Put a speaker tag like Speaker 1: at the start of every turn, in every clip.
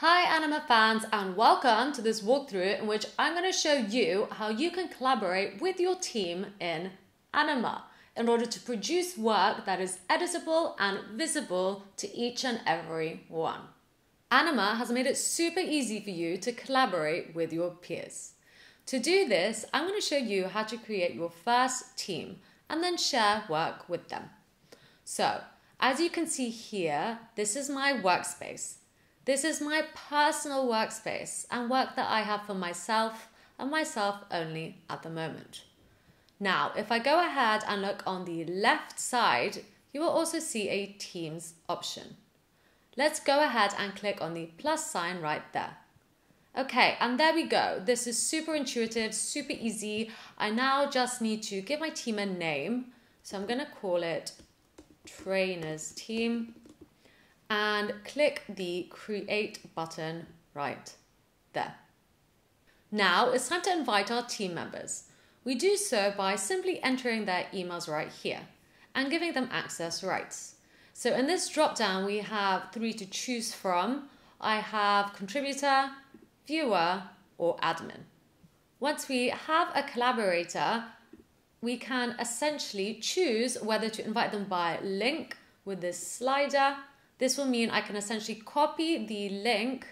Speaker 1: Hi Anima fans and welcome to this walkthrough in which I'm going to show you how you can collaborate with your team in Anima in order to produce work that is editable and visible to each and every one. Anima has made it super easy for you to collaborate with your peers. To do this, I'm going to show you how to create your first team and then share work with them. So, as you can see here, this is my workspace. This is my personal workspace and work that I have for myself and myself only at the moment. Now, if I go ahead and look on the left side, you will also see a Teams option. Let's go ahead and click on the plus sign right there. Okay, and there we go. This is super intuitive, super easy. I now just need to give my team a name. So I'm going to call it trainers team and click the create button right there. Now it's time to invite our team members. We do so by simply entering their emails right here and giving them access rights. So in this drop down, we have three to choose from. I have contributor, viewer, or admin. Once we have a collaborator, we can essentially choose whether to invite them by link with this slider. This will mean I can essentially copy the link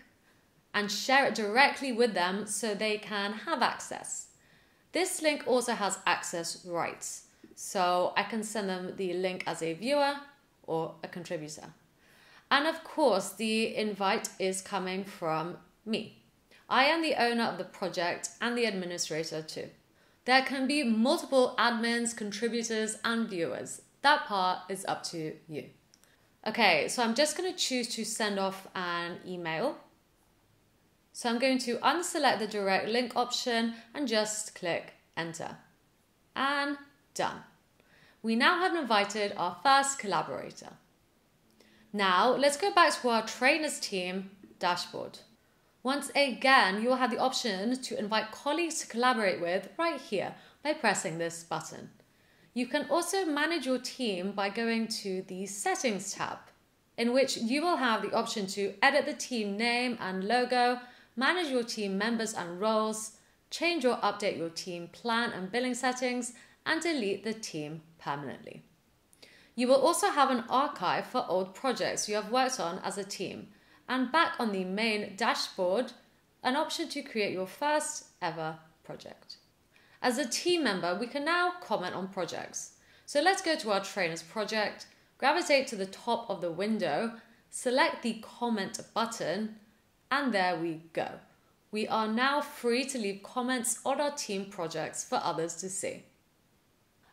Speaker 1: and share it directly with them so they can have access. This link also has access rights, so I can send them the link as a viewer or a contributor. And of course, the invite is coming from me. I am the owner of the project and the administrator too. There can be multiple admins, contributors, and viewers. That part is up to you. Okay, so I'm just going to choose to send off an email. So I'm going to unselect the direct link option and just click enter. And done. We now have invited our first collaborator. Now let's go back to our trainers team dashboard. Once again, you will have the option to invite colleagues to collaborate with right here by pressing this button. You can also manage your team by going to the Settings tab, in which you will have the option to edit the team name and logo, manage your team members and roles, change or update your team plan and billing settings, and delete the team permanently. You will also have an archive for old projects you have worked on as a team and back on the main dashboard, an option to create your first ever project. As a team member, we can now comment on projects. So let's go to our trainers project, gravitate to the top of the window, select the comment button, and there we go. We are now free to leave comments on our team projects for others to see.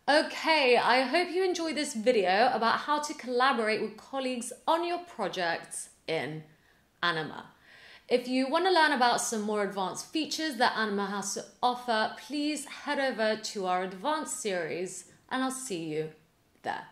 Speaker 1: Okay, I hope you enjoyed this video about how to collaborate with colleagues on your projects in Anima. If you want to learn about some more advanced features that Anima has to offer, please head over to our advanced series and I'll see you there.